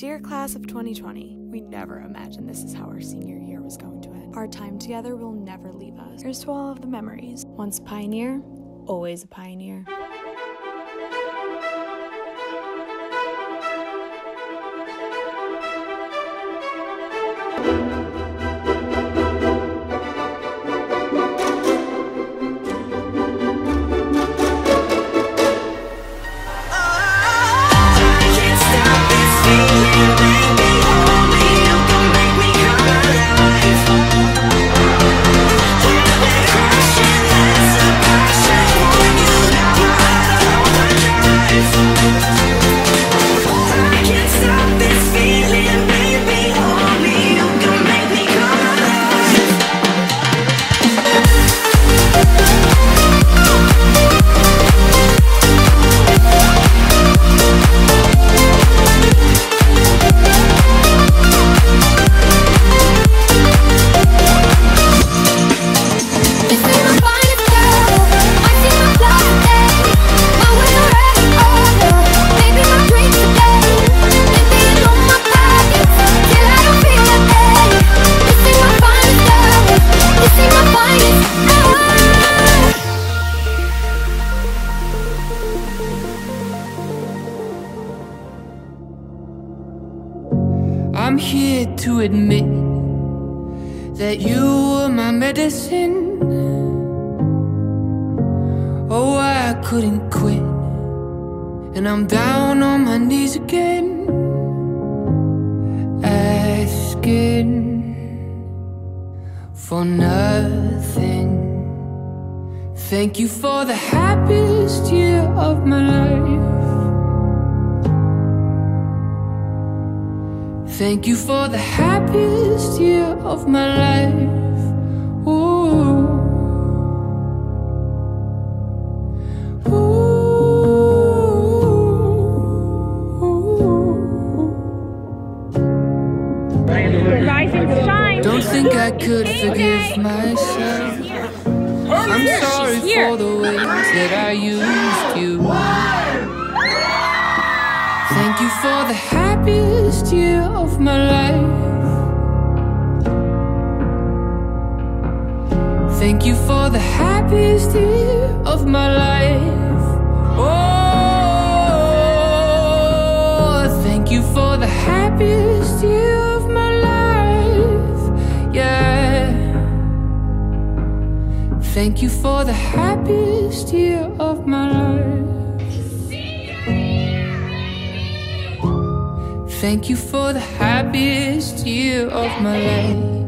Dear class of 2020, we never imagined this is how our senior year was going to end. Our time together will never leave us. Here's to all of the memories. Once a pioneer, always a pioneer. Thank I'm here to admit that you were my medicine. Oh, I couldn't quit, and I'm down on my knees again, asking for nothing. Thank you for the happiest year Thank you for the happiest year of my life. Ooh. Shine. Don't think I could forgive myself. I'm sorry for the ways that I used you for the happiest year of my life. Thank you for the happiest year of my life. Oh, thank you for the happiest year of my life. Yeah. Thank you for the happiest year of my life. Thank you for the happiest year of my life.